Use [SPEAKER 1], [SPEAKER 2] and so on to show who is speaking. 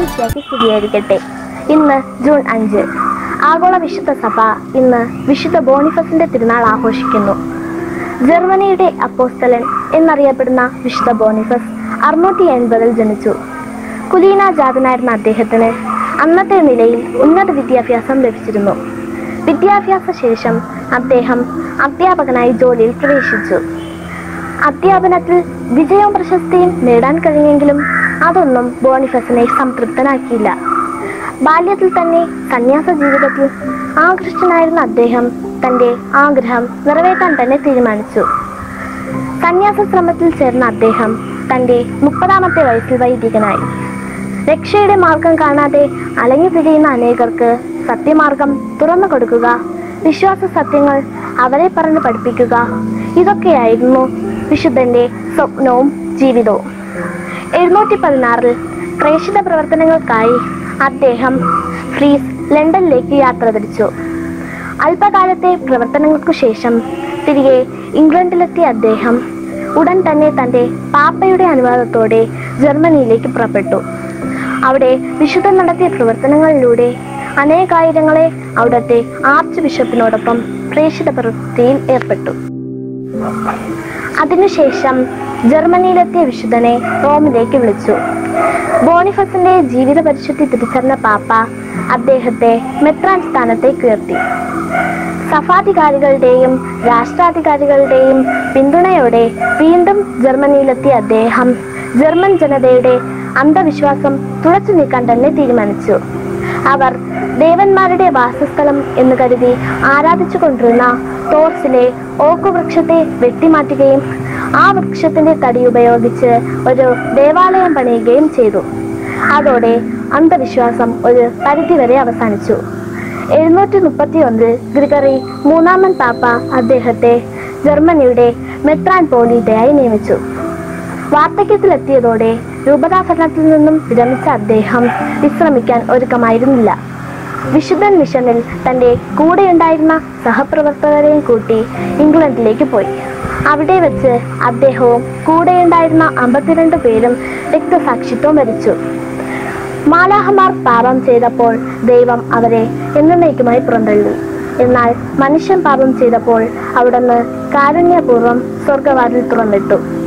[SPEAKER 1] ഈശ്വരയ്ക്ക് സ്ഥിരീകരിക്കട്ടെ. ഇന്ന് ജൂൺ അഞ്ച്. ആഗോള വിശുദ്ധ സഭ ഇന്ന് വിശുദ്ധ ബോണിഫസിന്റെ തിരുനാൾ ആഘോഷിക്കുന്നു. ജർമ്മനിയുടെ അപ്പോസ്തലൻ എന്നറിയപ്പെടുന്ന വിശുദ്ധ ബോണിഫസ് അറുന്നൂറ്റി എൺപതിൽ ജനിച്ചു. കുലീന ജാതനായിരുന്ന അദ്ദേഹത്തിന് അന്നത്തെ നിലയിൽ ഉന്നത വിദ്യാഭ്യാസം ലഭിച്ചിരുന്നു. വിദ്യാഭ്യാസ ശേഷം അദ്ദേഹം അധ്യാപകനായി ജോലിയിൽ പ്രവേശിച്ചു. അധ്യാപനത്തിൽ വിജയവും പ്രശസ്തിയും നേടാൻ കഴിഞ്ഞെങ്കിലും അതൊന്നും ബോണിഫസിനെ സംതൃപ്തനാക്കിയില്ല. ബാല്യത്തിൽ തന്നെ സന്യാസ ജീവിതത്തിൽ ആകൃഷ്ടനായിരുന്ന അദ്ദേഹം തന്റെ ആഗ്രഹം നിറവേറ്റാൻ തന്നെ തീരുമാനിച്ചു. സന്യാസ ശ്രമത്തിൽ ചേർന്ന അദ്ദേഹം തന്റെ മുപ്പതാമത്തെ വയസ്സിൽ വൈദികനായി. രക്ഷയുടെ മാർഗം കാണാതെ അലഞ്ഞു തിരിയുന്ന അനേകർക്ക് സത്യമാർഗം തുറന്നു കൊടുക്കുക വിശ്വാസ സത്യങ്ങൾ അവരെ പറഞ്ഞ് പഠിപ്പിക്കുക ഇതൊക്കെയായിരുന്നു വിശുദ്ധന്റെ സ്വപ്നവും ജീവിതവും. എഴുന്നൂറ്റി പതിനാറിൽ പ്രേക്ഷിത പ്രവർത്തനങ്ങൾക്കായി അദ്ദേഹം ഫ്രീസ് ലണ്ടനിലേക്ക് യാത്ര തിരിച്ചു. അല്പകാലത്തെ പ്രവർത്തനങ്ങൾക്കു ശേഷം തിരികെ ഇംഗ്ലണ്ടിലെത്തിയ അദ്ദേഹം ഉടൻ തന്നെ തന്റെ പാപ്പയുടെ അനുവാദത്തോടെ ജർമ്മനിയിലേക്ക് പുറപ്പെട്ടു. അവിടെ വിശുദ്ധൻ നടത്തിയ പ്രവർത്തനങ്ങളിലൂടെ അനേകായിരങ്ങളെ അവിടുത്തെ ആർച്ച് ബിഷപ്പിനോടൊപ്പം പ്രേക്ഷിത പ്രവൃത്തിയിൽ ഏർപ്പെട്ടു. അതിനുശേഷം ജർമ്മനിയിലെത്തിയ വിശുദ്ധനെ റോമിലേക്ക് വിളിച്ചു. ബോണിഫസിന്റെ ജീവിത പരിശുദ്ധി തിരിച്ചറിഞ്ഞ പാപ്പ അദ്ദേഹത്തെ മെത്രാൻ സ്ഥാനത്തേക്ക് ഉയർത്തി. സഭാധികാരികളുടെയും രാഷ്ട്രാധികാരികളുടെയും പിന്തുണയോടെ വീണ്ടും ജർമ്മനിയിലെത്തിയ അദ്ദേഹം ജർമ്മൻ ജനതയുടെ അന്ധവിശ്വാസം തുടച്ചു നീക്കാൻ തന്നെ തീരുമാനിച്ചു. അവർ ദേവന്മാരുടെ വാസസ്ഥലം എന്ന് കരുതി ആരാധിച്ചു കൊണ്ടിരുന്ന തോർസിലെ ഓക്കുവൃക്ഷത്തെ വെട്ടിമാറ്റുകയും ആ വൃക്ഷത്തിന്റെ തടി ഉപയോഗിച്ച് ഒരു ദേവാലയം പണിയുകയും ചെയ്തു. അതോടെ അന്ധവിശ്വാസം ഒരു പരിധിവരെ അവസാനിച്ചു. എഴുന്നൂറ്റി മുപ്പത്തി ഒന്നിൽ ഗ്രിഗറി മൂന്നാമൻ പാപ്പ അദ്ദേഹത്തെ ജർമ്മനിയുടെ മെത്രാൻ പോലീതയായി നിയമിച്ചു. വാർദ്ധക്യത്തിലെത്തിയതോടെ രൂപതാഭരണത്തിൽ നിന്നും വിരമിച്ച അദ്ദേഹം വിശ്രമിക്കാൻ ഒരുക്കമായിരുന്നില്ല. വിശുദ്ധൻ മിഷനിൽ തന്റെ കൂടെയുണ്ടായിരുന്ന സഹപ്രവർത്തകരെയും കൂട്ടി ഇംഗ്ലണ്ടിലേക്ക് പോയി. അവിടെ വെച്ച് അദ്ദേഹവും കൂടെയുണ്ടായിരുന്ന അമ്പത്തിരണ്ട് പേരും രക്തസാക്ഷിത്വം വരിച്ചു. മാലാഹമാർ പാപം ചെയ്തപ്പോൾ ദൈവം അവരെ എന്നേക്കുമായി പുറന്തള്ളി. എന്നാൽ മനുഷ്യൻ പാപം ചെയ്തപ്പോൾ അവിടുന്ന് കാരുണ്യപൂർവം സ്വർഗവാതിൽ തുറന്നിട്ടു.